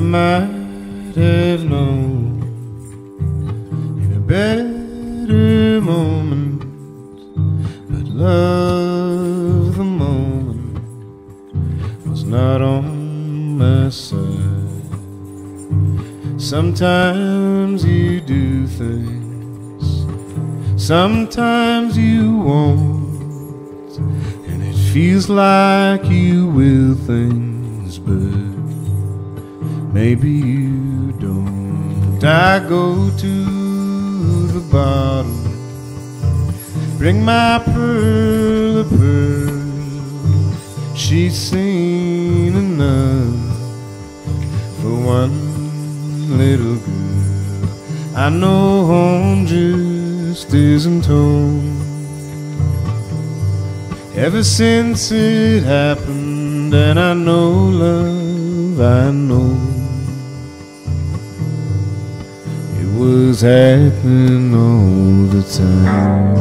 might have known in a better moment, but love the moment was not on my side. Sometimes you do things, sometimes you won't, and it feels like you will things, but maybe you don't. I go to the bottom, bring my pearl of pearl. She's seen enough for one little girl. I know home just isn't home. Ever since it happened, and I know love, I know was happening all the time.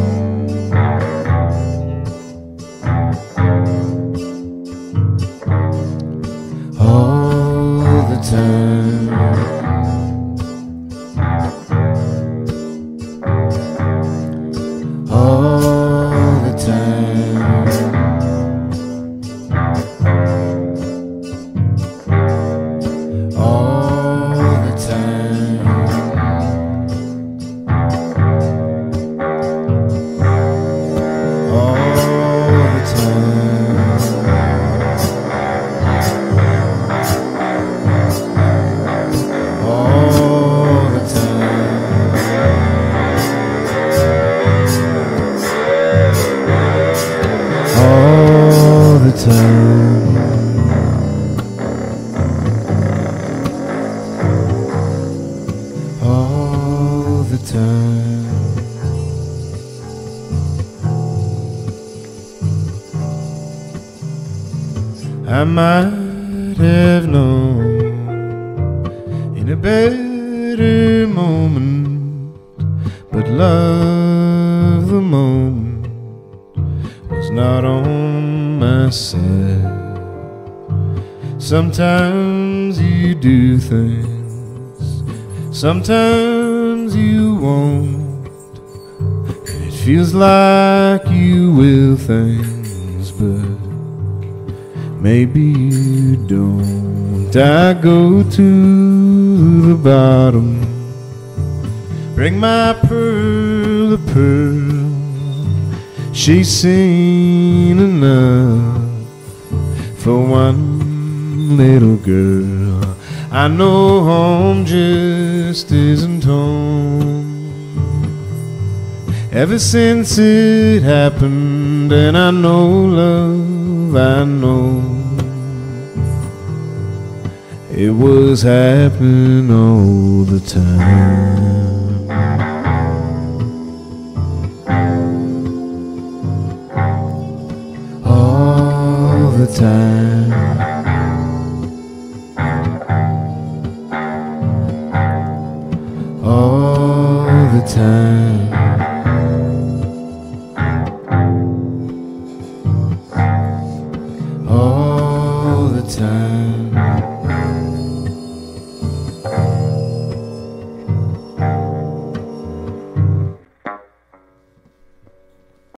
All the time. Time. All the time. I might have known in a better moment, but love the moment was not on Sometimes you do things, sometimes you won't. And it feels like you will things, but maybe you don't. I go to the bottom, bring my pearl of pearl. She's seen enough for one little girl. I know home just isn't home. Ever since it happened, and I know love, I know it was happening all the time. Time.